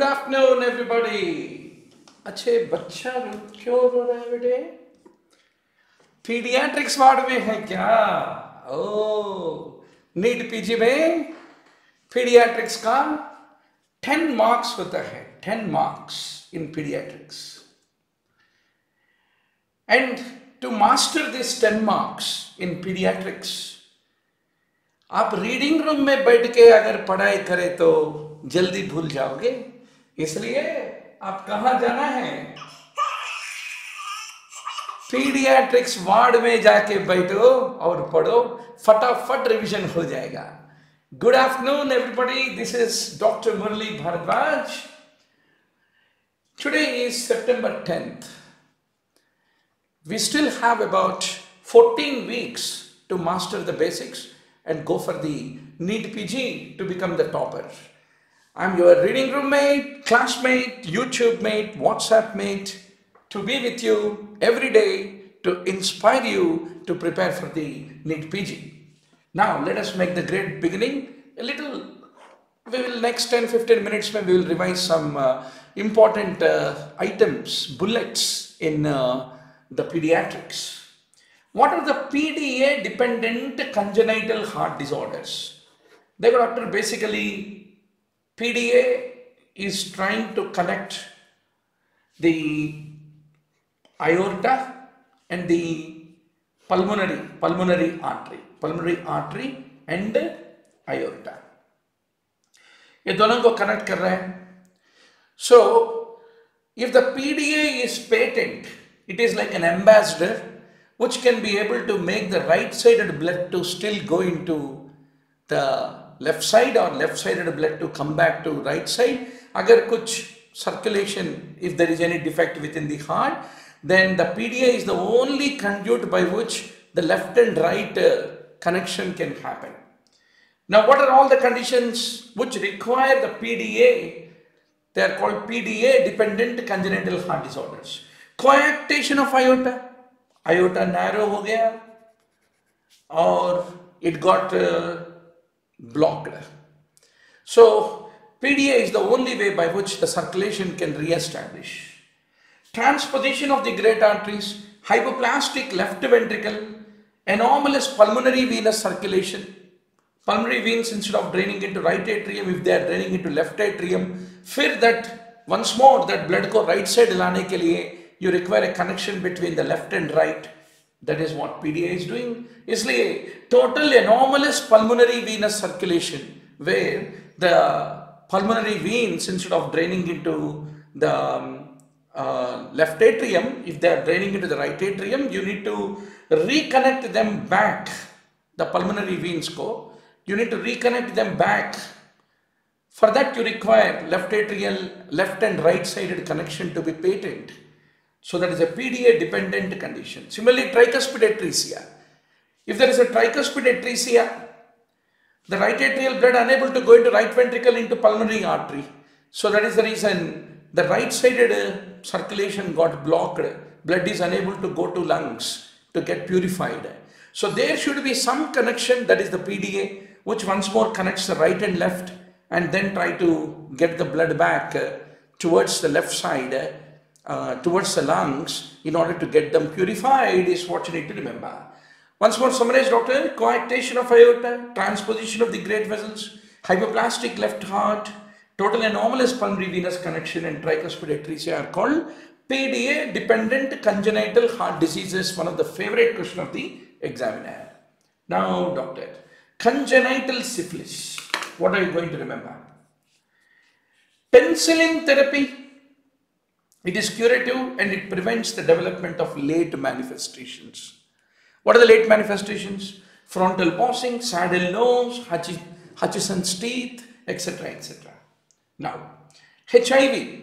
Good afternoon everybody अच्छे बच्चा क्यों रो रहा है बेटे? पीडियाट्रिक्स वार्ड में है क्या? ओ नीट पीजी में पीडियाट्रिक्स का टेन मार्क्स होता है ten marks in paediatrics and to master this ten marks in paediatrics आप रीडिंग रूम में बैठ के अगर पढ़ाई करें तो जल्दी भूल जाओगे। इसलिए आप कहा जाना है? पीडियाट्रिक्स वार्ड में जाके बैठो और पढ़ो, फटाफट रिवीजन हो जाएगा। Good afternoon everybody this is doctor Murli Bhardwaj today is September 10th we still have about 14 weeks to master the basics and go for the NEET PG to become the topper. I'm your reading roommate, classmate, YouTube mate, WhatsApp mate to be with you every day to inspire you to prepare for the NEET PG. Now, let us make the great beginning. A little we will next 10 15 minutes maybe we will revise some uh, important uh, items bullets in uh, the pediatrics. What are the pda dependent congenital heart disorders? The after basically pda is trying to connect the aorta and the pulmonary pulmonary artery pulmonary artery and aorta ये दोनों को connect कर रहा है सो if the PDA is patent it is like an ambassador which can be able to make the right sided blood to still go into the left side or left sided blood to come back to right side. Agar kuch circulation, if there is any defect within the heart, then the PDA is the only conduit by which the left and right uh, connection can happen. Now, what are all the conditions which require the PDA? They are called PDA dependent congenital heart disorders. Coarctation of aorta. Aorta narrow ho gaya or it got uh, blocked. So, PDA is the only way by which the circulation can re-establish. Transposition of the great arteries, hypoplastic left ventricle, anomalous pulmonary venous circulation, pulmonary veins instead of draining into right atrium if they are draining into left atrium फिर that once more that blood को right side लाने के लिए you require a connection between the left and right that is what PDA is doing इसलिए total anomalous pulmonary venous circulation where the pulmonary veins instead of draining into the um, uh, left atrium if they are draining into the right atrium you need to reconnect them back the pulmonary veins को you need to reconnect them back. For that, you require left atrial, left and right sided connection to be patent. So, that is a PDA dependent condition. Similarly, tricuspid atresia. If there is a tricuspid atresia, the right atrial blood unable to go into right ventricle into pulmonary artery. So, that is the reason the right sided uh, circulation got blocked. Blood is unable to go to lungs to get purified. So, there should be some connection that is the PDA which once more connects the right and left and then try to get the blood back uh, towards the left side, uh, towards the lungs in order to get them purified is what you need to remember. Once more summarize doctor, coarctation of aorta, transposition of the great vessels, hypoplastic left heart, total anomalous pulmonary venous connection and tricuspid atresia are called PDA dependent congenital heart diseases, one of the favorite question of the examiner. Now doctor, congenital syphilis. What are you going to remember? Penicillin therapy. It is curative and it prevents the development of late manifestations. What are the late manifestations? Frontal bossing, saddle nose, Hutch- Hutchinson's teeth, etc. etc. Now, HIV.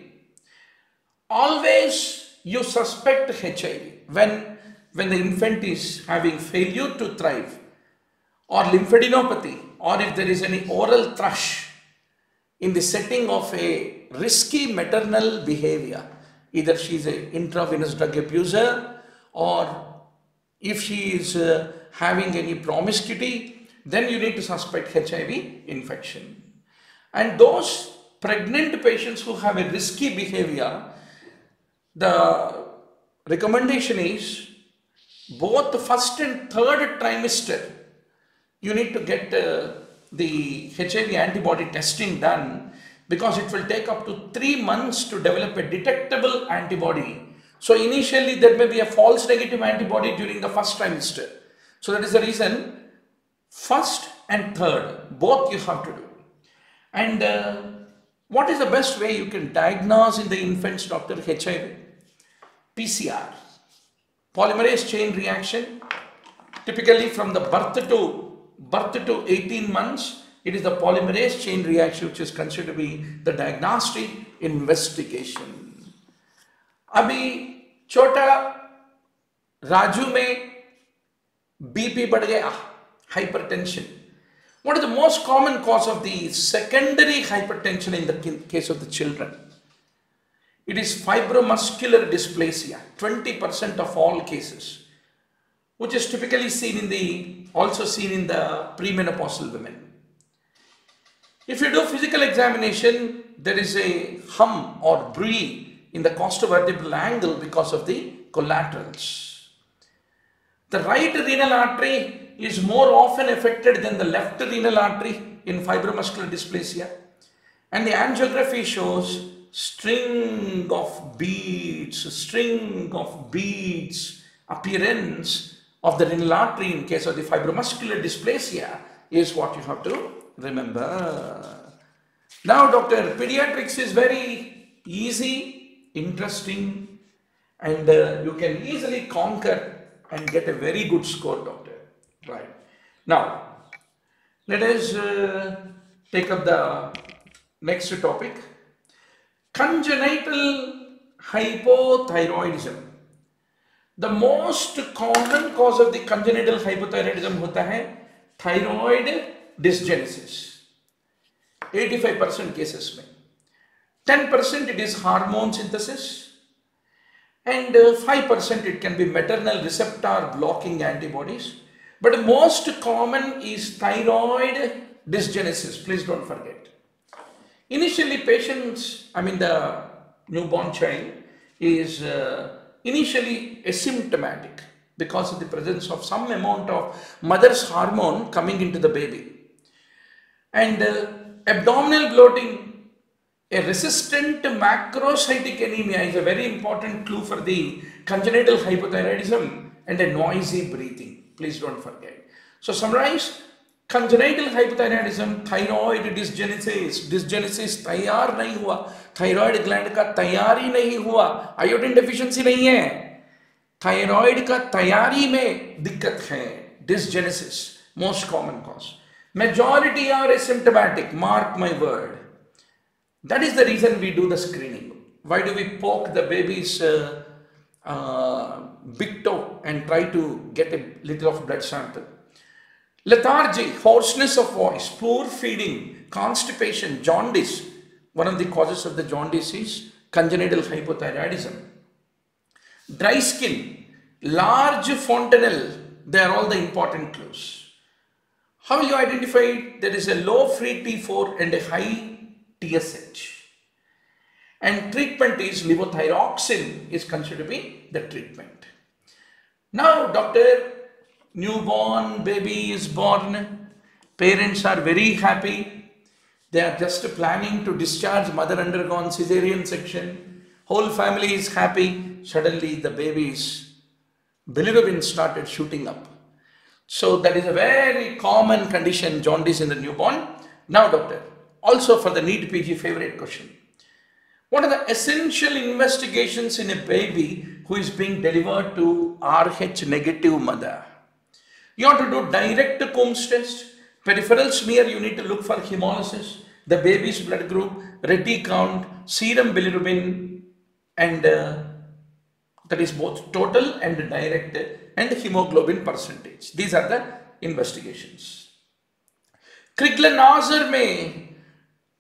Always you suspect HIV when, when the infant is having failure to thrive or lymphadenopathy or if there is any oral thrush in the setting of a risky maternal behavior either she is a intravenous drug abuser or if she is uh, having any promiscuity then you need to suspect hiv infection and those pregnant patients who have a risky behavior, the recommendation is both the first and third trimester, you need to get uh, the HIV antibody testing done because it will take up to three months to develop a detectable antibody. So initially there may be a false negative antibody during the first trimester. So that is the reason first and third, both you have to do. And uh, what is the best way you can diagnose in the infants, Dr. HIV? PCR, polymerase chain reaction, typically from the birth to birth to 18 months, it is the polymerase chain reaction which is considered to be the diagnostic investigation. अभी छोटा राजू में BP बढ़ गया hypertension. What is the most common cause of the secondary hypertension in the case of the children? It is fibromuscular dysplasia 20% of all cases which is typically seen in the also seen in the premenopausal women. If you do physical examination there is a hum or bruit in the costovertebral angle because of the collaterals. The right renal artery is more often affected than the left renal artery in fibromuscular dysplasia. And the angiography shows string of beads, string of beads appearance of the renal artery in case of the fibromuscular dysplasia is what you have to remember. Now, doctor, pediatrics is very easy, interesting, and uh, you can easily conquer and get a very good score, doctor. Right. Now, let us uh, take up the next topic. Congenital hypothyroidism. The most common cause of the congenital hypothyroidism होता है thyroid dysgenesis. 85% cases में 10% it is hormone synthesis and 5% it can be maternal receptor blocking antibodies. But most common is thyroid dysgenesis. Please don't forget. Initially patients i mean the newborn child is uh, initially asymptomatic because of the presence of some amount of mother's hormone coming into the baby. And uh, abdominal bloating a resistant macrocytic anemia is a very important clue for the congenital hypothyroidism and a noisy breathing. Please don't forget. So summarize, congenital hypothyroidism, thyroid dysgenesis, dysgenesis तैयार नहीं हुआ thyroid gland का तैयारी नहीं हुआ iodine deficiency नहीं है thyroid का तैयारी में दिक्कत है dysgenesis most common cause majority are asymptomatic mark my word that is the reason we do the screening. Why do we poke the baby's uh, uh, big toe and try to get a little of blood sample? Lethargy, hoarseness of voice, poor feeding, constipation, jaundice. One of the causes of the jaundice is congenital hypothyroidism. Dry skin, large fontanelle, they are all the important clues. How will you identify there is a low free T4 and a high TSH. And treatment is levothyroxine is considered to be the treatment. Now, doctor, newborn baby is born. Parents are very happy. They are just planning to discharge mother undergone cesarean section. Whole family is happy. Suddenly the baby's bilirubin started shooting up. So that is a very common condition, jaundice in the newborn. Now doctor, also for the NEET PG favorite question. What are the essential investigations in a baby who is being delivered to RH negative mother? You have to do direct Coombs test, peripheral smear, you need to look for hemolysis, the baby's blood group, reti count, serum bilirubin, and uh, that is both total and direct and hemoglobin percentage. These are the investigations. Crigler-Najjar may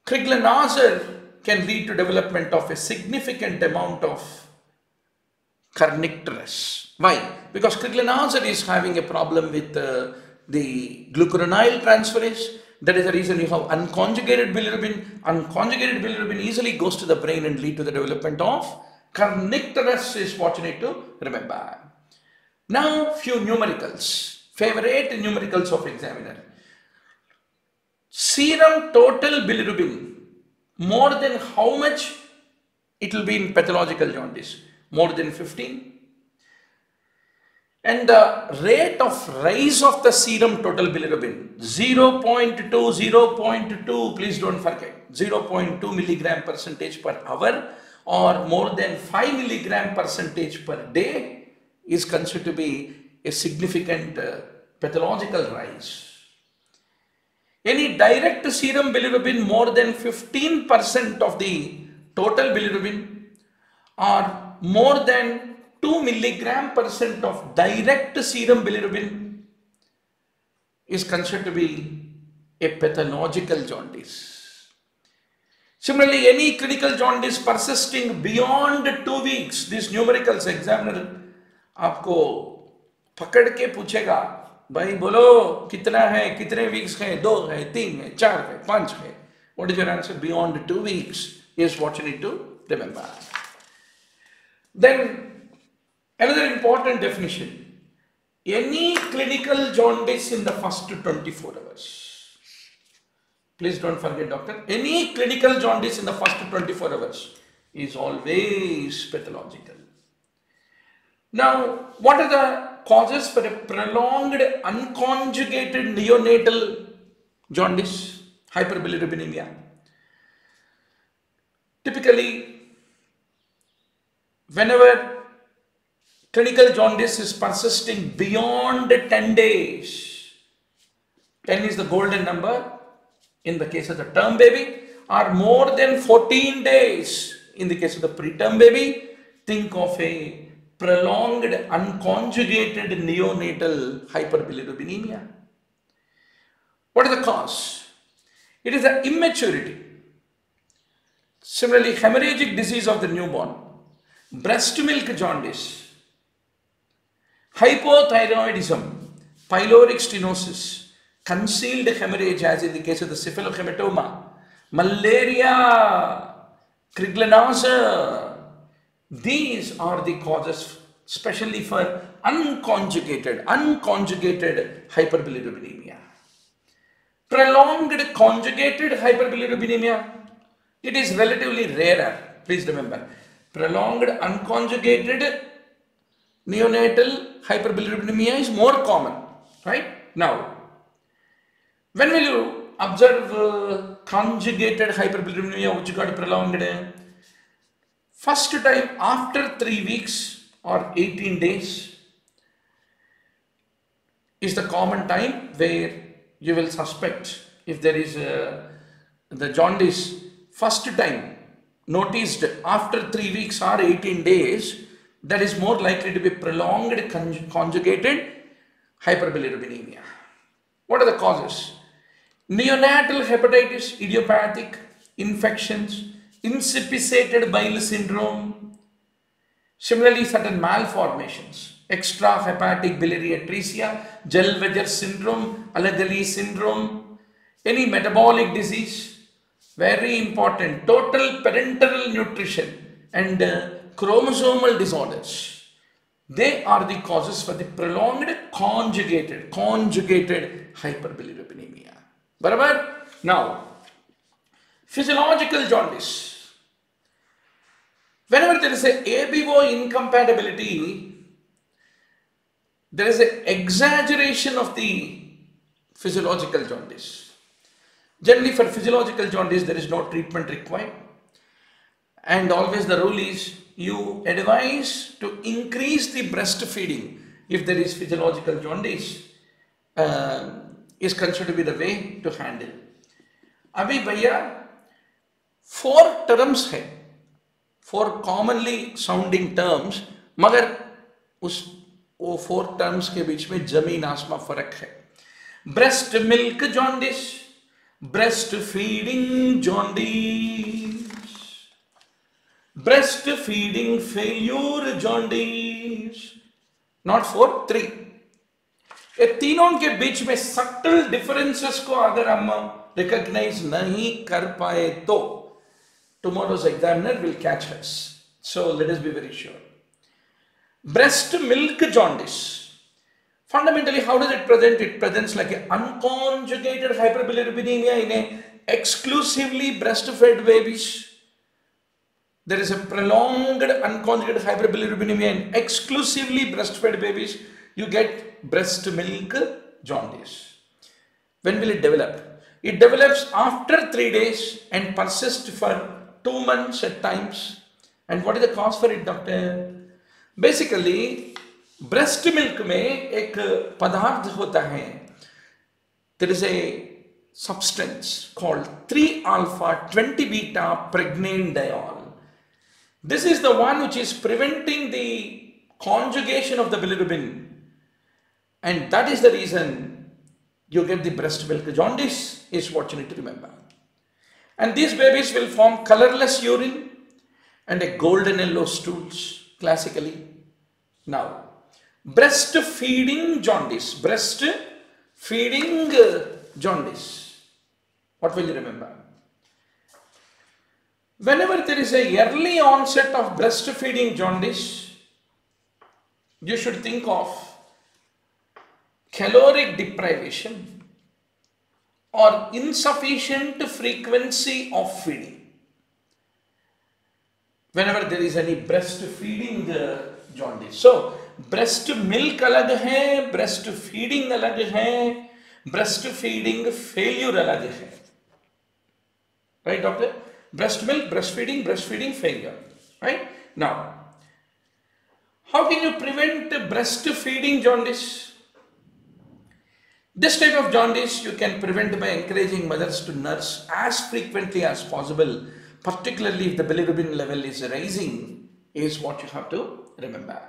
Crigler-Najjar can lead to development of a significant amount of kernicterus. Why? Because Crigler-Najjar is having a problem with uh, the glucuronide transferase That is the reason you have unconjugated bilirubin. Unconjugated bilirubin easily goes to the brain and lead to the development of kernicterus is what you need to remember. Now few numericals, favorite numericals of examiner. Serum total bilirubin, more than how much it will be in pathological jaundice? More than 15? And the rate of rise of the serum total bilirubin 0.2, 0.2, please don't forget 0.2 milligram percentage per hour or more than 5 milligram percentage per day is considered to be a significant uh, pathological rise. Any direct serum bilirubin more than 15% of the total bilirubin or more than 2 milligram percent of direct serum bilirubin is considered to be a pathological jaundice. Similarly, any clinical jaundice persisting beyond two weeks, this numericals examiner आपको पकड़ के पूछेगा भाई बोलो कितना है कितने weeks है दो है तीन है चार है पाँच है what is your answer beyond two weeks is what you need to remember then another important definition any clinical jaundice in the first 24 hours please don't forget doctor any clinical jaundice in the first 24 hours is always pathological now, what are the causes for a prolonged unconjugated neonatal jaundice, hyperbilirubinemia? Typically, whenever clinical jaundice is persisting beyond 10 days, 10 is the golden number in the case of the term baby, or more than 14 days in the case of the preterm baby, think of a prolonged unconjugated neonatal hyperbilirubinemia. What is the cause? It is the immaturity. Similarly, hemorrhagic disease of the newborn, breast milk jaundice, hypothyroidism, pyloric stenosis, concealed hemorrhage as in the case of the cephalohematoma, malaria, Crigler-Najjar, these are the causes, especially for unconjugated, unconjugated hyperbilirubinemia. Prolonged conjugated hyperbilirubinemia, it is relatively rarer. Please remember, prolonged unconjugated neonatal hyperbilirubinemia is more common, right? Now, when will you observe uh, conjugated hyperbilirubinemia which got prolonged? First time after 3 weeks or 18 days is the common time where you will suspect if there is a, the jaundice first time noticed after 3 weeks or 18 days that is more likely to be prolonged conjugated hyperbilirubinemia. What are the causes? Neonatal hepatitis, idiopathic infections, inspissated bile syndrome. Similarly, certain malformations, extrahepatic biliary atresia, Zellweger syndrome, Alagille syndrome, any metabolic disease, very important, total parenteral nutrition and uh, chromosomal disorders. They are the causes for the prolonged conjugated, conjugated hyperbilirubinemia. Barabar? Now, physiological jaundice. Whenever there is a ABO incompatibility, there is an exaggeration of the physiological jaundice. Generally for physiological jaundice, there is no treatment required. And always the rule is you advise to increase the breastfeeding if there is physiological jaundice uh, is considered to be the way to handle. Abhi bhaiya, four terms hai. Four commonly sounding terms मगर उस, वो four terms के बीच में ज़मीन आसमा फ़र्क है। Breast milk jaundice breast feeding jaundice breast feeding failure jaundice not for three ये तीनों के बीच में सटल डिफरेंसेस को अगर हम रिकॉग्नाइज नहीं कर पाए तो tomorrow's examiner will catch us. So let us be very sure. Breast milk jaundice. Fundamentally how does it present? It presents like an unconjugated hyperbilirubinemia in a exclusively breastfed babies. There is a prolonged unconjugated hyperbilirubinemia in exclusively breastfed babies. You get breast milk jaundice. When will it develop? It develops after three days and persists for two months at times. And what is the cause for it, doctor? Basically, breast milk में एक पदार्थ होता there is a substance called 3 alpha 20 beta pregnanediol. This is the one which is preventing the conjugation of the bilirubin. And that is the reason you get the breast milk jaundice is what you need to remember. And these babies will form colorless urine and a golden yellow stools classically. Now, breastfeeding jaundice, breast feeding uh, jaundice. What will you remember? Whenever there is a early onset of breastfeeding jaundice, you should think of caloric deprivation or insufficient frequency of feeding. Whenever there is any breast feeding jaundice. So, breast milk alag hai, breast feeding alag hai, breast feeding failure alag hai. Right, doctor? Breast milk, breastfeeding, breastfeeding failure. Right? Now, how can you prevent breastfeeding jaundice? This type of jaundice you can prevent by encouraging mothers to nurse as frequently as possible, particularly if the bilirubin level is rising, is what you have to remember.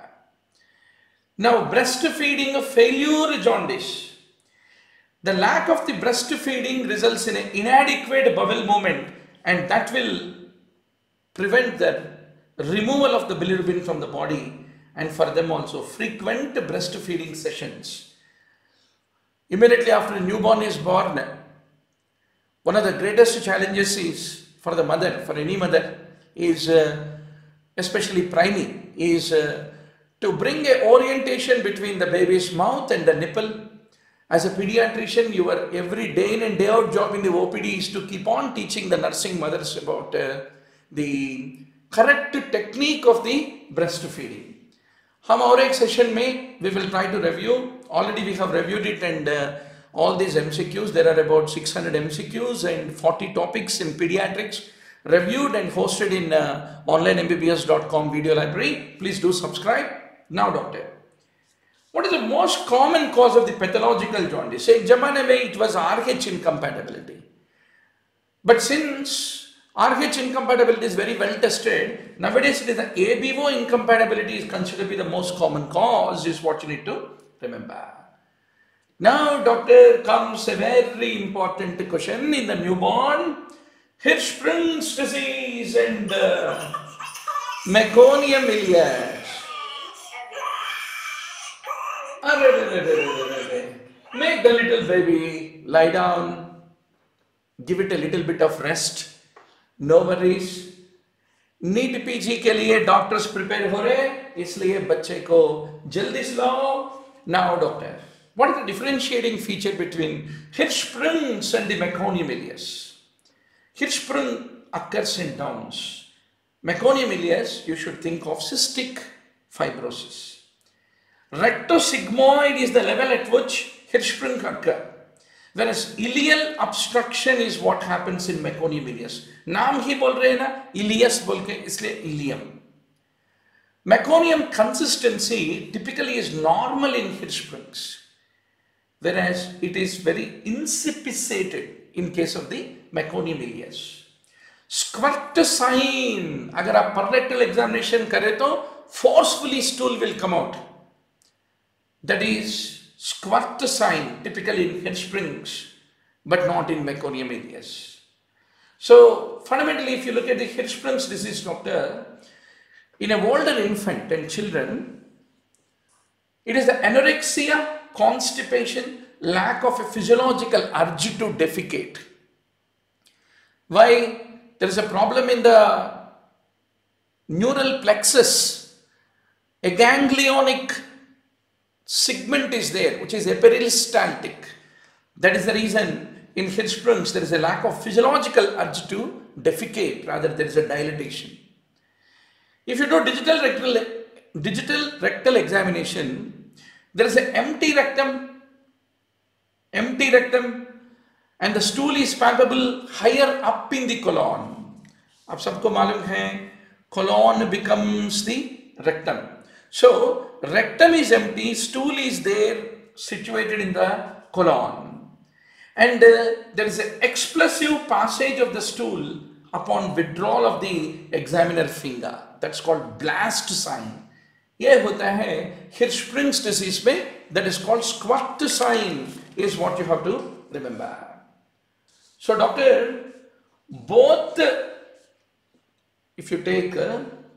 Now, breastfeeding of failure jaundice. The lack of the breastfeeding results in an inadequate bowel movement and that will prevent the removal of the bilirubin from the body and for them also frequent breastfeeding sessions Immediately after a newborn is born, one of the greatest challenges is for the mother, for any mother, is uh, especially priming, is uh, to bring a orientation between the baby's mouth and the nipple. As a pediatrician, your every day in and day out job in the OPD is to keep on teaching the nursing mothers about uh, the correct technique of the breastfeeding. हम और एक session में we will try to review already we have reviewed it and uh, all these MCQs, there are about 600 MCQs and 40 topics in pediatrics reviewed and hosted in uh, onlinembbs.com video library. Please do subscribe. Now doctor, what is the most common cause of the pathological jaundice? In Jamanaway, it was RH incompatibility. But since RH incompatibility is very well tested, nowadays it is the ABO incompatibility is considered to be the most common cause is what you need to remember. Now, doctor, comes a very important question in the newborn. Hirschsprung's disease and uh, meconium ileus. Make the little baby lie down, give it a little bit of rest no worries NEET PG के लिए doctors prepare हो रहे इसलिए बच्चे को जल्दी सुलाओ Now, doctor, what is the differentiating feature between Hirschsprungs and the meconium Hirschsprung occurs in Downs. Meconium ileus, you should think of cystic fibrosis. Rectosigmoid is the level at which Hirschsprung occurs. Whereas ileal obstruction is what happens in meconium ileus. नाम ही बोल रहे na ileus, iliacus बोल के Meconium consistency typically is normal in Hirschsprungs, whereas it is very inspissated in case of the meconium ileus. Squirt sign, agar aap parietal examination kare to forcefully stool will come out. That is squirt sign typically in Hirschsprungs, but not in meconium ileus. So fundamentally, if you look at the Hirschsprungs disease doctor, in a older infant and children, it is the anorexia constipation, lack of a physiological urge to defecate. Why? There is a problem in the neural plexus. A ganglionic segment is there, which is aperistaltic. That is the reason in Hirschsprung's there is a lack of physiological urge to defecate, rather there is a dilatation. If you do digital rectal, digital rectal examination, there is an empty rectum, empty rectum and the stool is palpable higher up in the colon. आप सबको मालूम है colon becomes the rectum. So rectum is empty, stool is there situated in the colon. And uh, there is an explosive passage of the stool upon withdrawal of the examiner finger. That's called blast sign. ये होता है Hirschsprung's disease में that is called squirt sign is what you have to remember. So doctor, both, if you take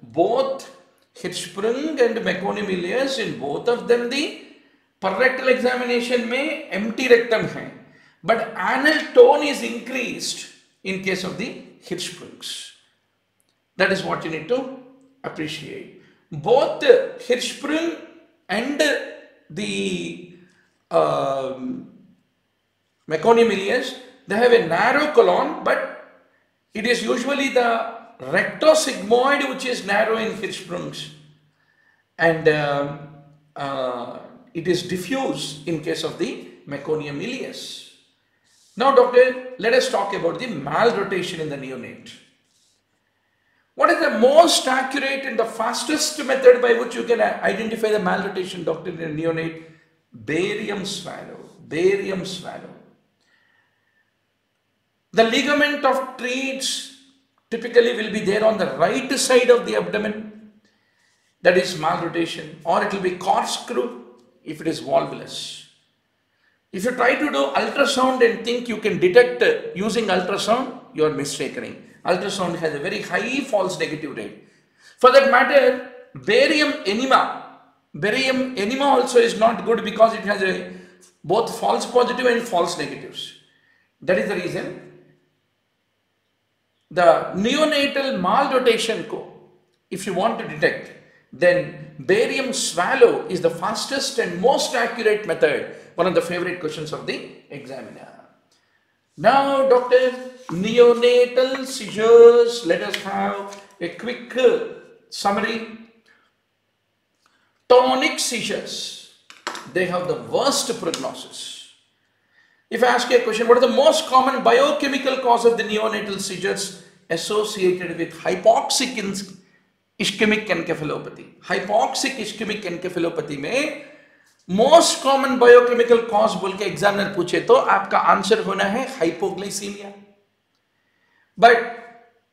both Hirschsprung and Meconium ileus, in both of them the parrectal examination may empty rectum है, But anal tone is increased in case of the Hirschsprungs. That is what you need to appreciate. Both Hirschsprung and the um, Meconium ileus, they have a narrow colon, but it is usually the rectosigmoid which is narrow in Hirschsprungs and uh, uh, it is diffuse in case of the Meconium ileus. Now doctor, let us talk about the malrotation in the neonate. What is the most accurate and the fastest method by which you can identify the malrotation doctor in a neonate? Barium swallow, barium swallow. The ligament of Treitz typically will be there on the right side of the abdomen. That is malrotation or it will be corkscrew if it is volvulus. If you try to do ultrasound and think you can detect uh, using ultrasound, you are mistaken. Ultrasound has a very high false negative rate. For that matter, barium enema, barium enema also is not good because it has a both false positive and false negatives. That is the reason the neonatal malrotation co, if you want to detect, then barium swallow is the fastest and most accurate method, one of the favorite questions of the examiner. Now, doctor, neonatal seizures, let us have a quick uh, summary. Tonic seizures, they have the worst prognosis. If I ask you a question, what is the most common biochemical cause of the neonatal seizures associated with hypoxic ischemic encephalopathy? Hypoxic ischemic encephalopathy में most common biochemical cause बोल के examiner पूछे तो आपका answer होना है hypoglycaemia but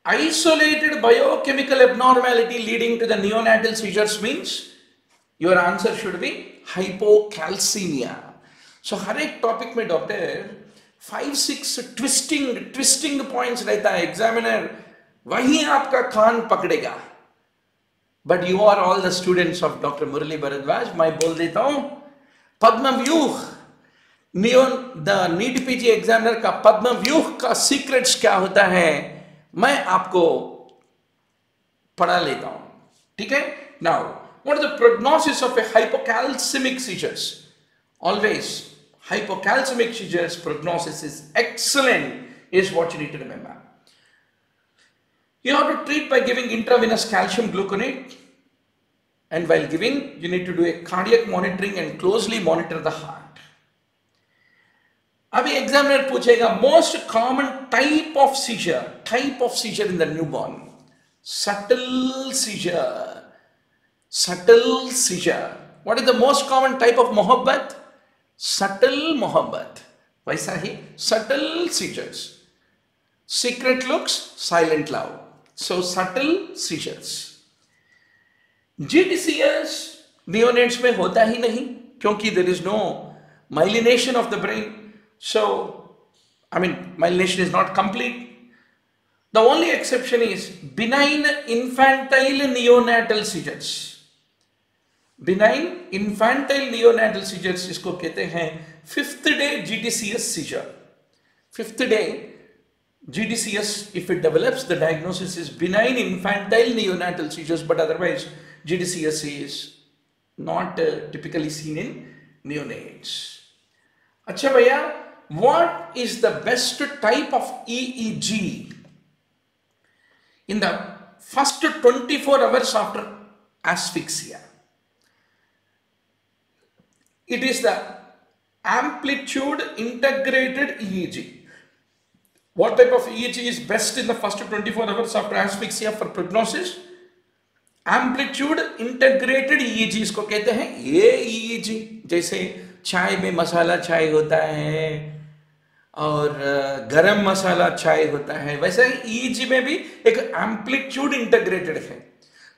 isolated biochemical abnormality leading to the neonatal seizures means your answer should be hypocalcemia. So, हर एक टॉपिक में doctor five six twisting twisting points रहता है. एग्जामिनर वहीं आपका कान पकड़ेगा. But you are all the students of doctor Murali Bharadwaj मैं बोल देता हूँ पद्म व्यूह नियोन द नीट पीजी एग्जामिनर का पद्म व्यूह का सीक्रेट क्या होता है? मैं आपको पढ़ा लेता हूँ। ठीक है? Now what the prognosis of a hypocalcaemic seizures always hypocalcaemic seizures prognosis is excellent is what you need to you have to treat by giving intravenous calcium gluconate and while giving you need to do a cardiac monitoring and closely monitor the heart. अभी examiner पूछेगा most common type of scissor type of scissor in the newborn subtle scissor subtle scissor what is the most common type of मोहब्बत subtle मोहब्बत वैसा ही subtle seizures secret looks silent love so subtle seizures GDCS में होता ही नहीं, क्योंकि there is no myelination of the brain so I mean myelination is not complete the only exception is benign infantile neonatal seizures benign infantile neonatal seizures इसको कहते हैं fifth day GDCS seizure fifth day GDCS if it develops the diagnosis is benign infantile neonatal seizures but otherwise GTCS is not uh, typically seen in neonates. Acha what is the best type of EEG in the first 24 hours after asphyxia? It is the amplitude integrated EEG. What type of EEG is best in the first 24 hours after asphyxia for prognosis? Amplitude integrated EEG इसको कहते हैं। ये EEG जैसे चाय में मसाला चाय होता है और गरम मसाला चाय होता है, वैसे ही ईईजी में भी एक एम्पलीट्यूड इंटीग्रेटेड है।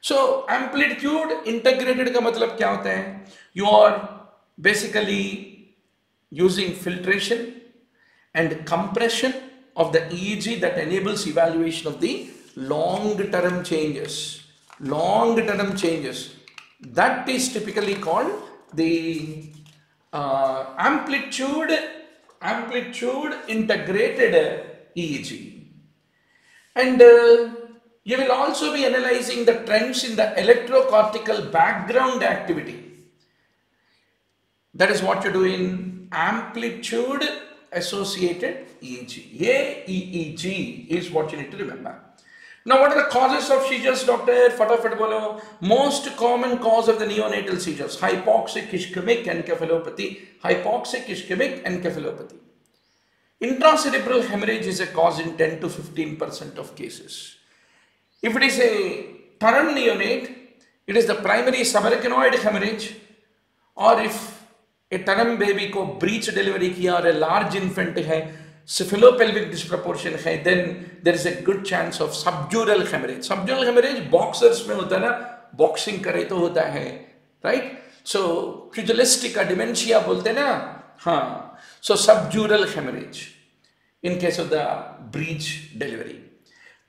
सो एम्पलीट्यूड इंटीग्रेटेड का मतलब क्या होता है? You are basically using filtration and compression of the EEG enables enables of the long long-term changes. Long-term changes. That is typically called the uh, amplitude amplitude integrated EEG. And uh, you will also be analyzing the trends in the electrocortical background activity. That is what you do in amplitude associated EEG. AEEG is what you need to remember. Now, what are the causes of seizures, doctor? Fatafat bolo. Most common cause of the neonatal seizures, hypoxic ischemic encephalopathy, hypoxic ischemic encephalopathy. Intracerebral hemorrhage is a cause in 10 to 15% of cases. If it is a term neonate, it is the primary subarachnoid hemorrhage or if a term baby को breach delivery किया और a large infant है Cephalopelvic disproportion है then there is a good chance of subdural haemorrhage subdural haemorrhage boxers में होता है ना boxing करे तो होता है राइट सो फ्यूजलिस्टिक डिमेंशिया बोलते ना हाँ so subdural haemorrhage in case of the breech delivery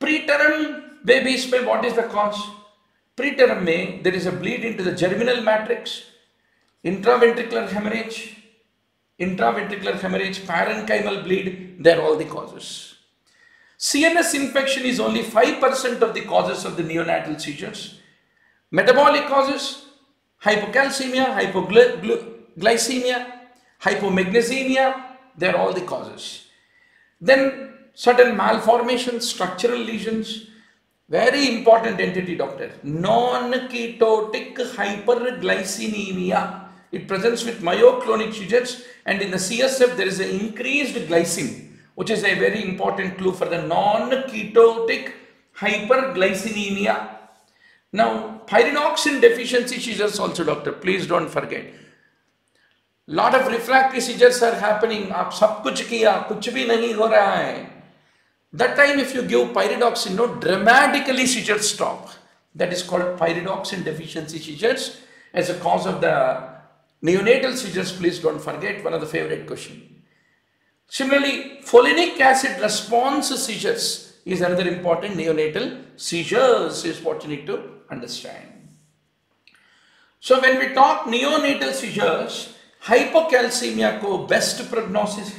preterm babies में what is the cause preterm में there is a bleed into the germinal matrix intraventricular haemorrhage intraventricular hemorrhage, parenchymal bleed, they're all the causes. CNS infection is only 5% of the causes of the neonatal seizures. Metabolic causes, hypocalcemia, hypoglycemia, hypomagnesemia, they're all the causes. Then certain malformations, structural lesions, very important entity doctor, non-ketotic hyperglycinemia It presents with myoclonic seizures and in the CSF there is an increased glycine which is a very important clue for the non-ketotic hyperglycinemia. Now pyridoxine deficiency seizures also doctor please don't forget. Lot of refractory seizures are happening. आप सब कुछ किया कुछ भी नहीं हो रहा है That time if you give pyridoxine, no, dramatically seizures stop. That is called pyridoxine deficiency seizures as a cause of the Neonatal seizures, please don't forget, one of the favorite question. Similarly, folinic acid response seizures is another important neonatal seizures is what you need to understand. So when we talk neonatal seizures, hypocalcemia ko best prognosis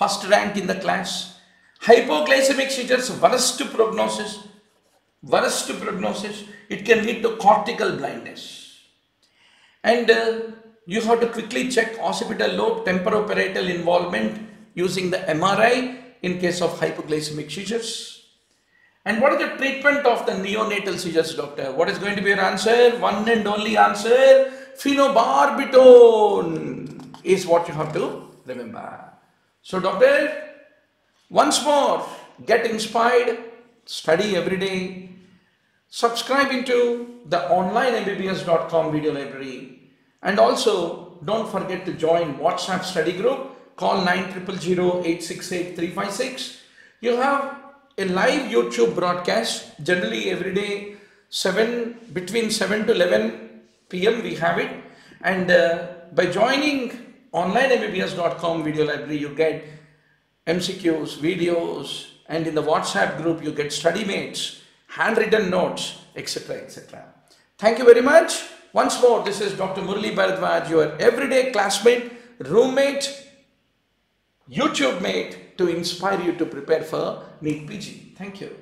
first rank in the class. Hypoglycemic seizures worst prognosis, worst prognosis, it can lead to cortical blindness. And uh, you have to quickly check occipital lobe temporoparietal involvement using the MRI in case of hypoglycemic seizures. And what is the treatment of the neonatal seizures, doctor? What is going to be your answer? One and only answer, phenobarbital is what you have to remember. So, doctor, once more, get inspired, study every day, subscribe into the online mbbs.com video library and also, don't forget to join WhatsApp study group. Call 900 You have a live YouTube broadcast, generally every day, 7 between 7 to 11 p.m. we have it. And uh, by joining onlinembbs.com video library, you get MCQs, videos, and in the WhatsApp group, you get study mates, handwritten notes, etc. etc. Thank you very much. Once more, this is Dr. Murli Bharadwaj, your everyday classmate, roommate, YouTube mate to inspire you to prepare for NEET PG. Thank you.